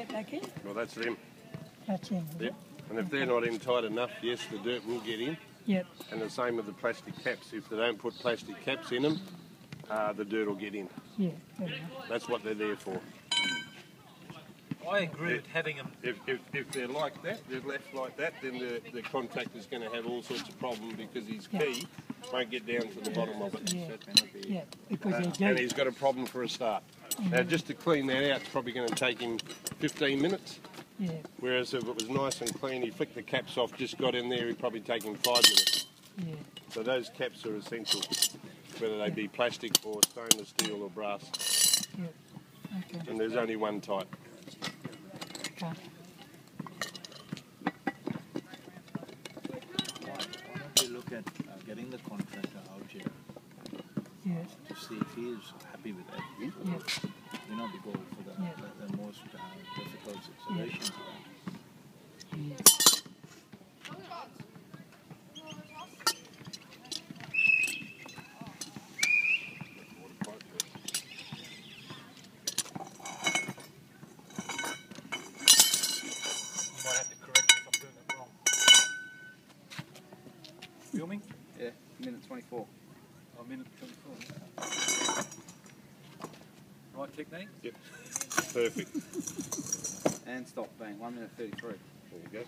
get back in? Well, that's them. That's. Yep. And if they're not in tight enough, yes, the dirt will get in. Yep. And the same with the plastic caps. If they don't put plastic caps in them, uh, the dirt will get in. Yeah. That's what they're there for. I agree with having them. If, if, if they're like that, they're left like that, then the, the contractor's going to have all sorts of problems because his key won't get down to the bottom of it. Yeah. Yeah. Because Uh, and he's got a problem for a start. Now, just to clean that out, it's probably going to take him 15 minutes. Yeah. Whereas if it was nice and clean, he flicked the caps off, just got in there, he'd probably take him five minutes. Yeah. So those caps are essential, whether they be plastic or stainless steel or brass. Yeah. Okay. And there's only one type. Why don't we look at uh, getting the contractor out here Yeah. to see if he is happy with that? Yeah. You know, we go for the, Yeah. the, the most uh, difficult situations. Yeah. You might have to correct me if I'm doing it wrong. Filming? Yeah, minute 24. A minute 24. Right technique? Yep. Perfect. And stop, bang, 1 minute 33. There you go.